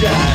Yeah.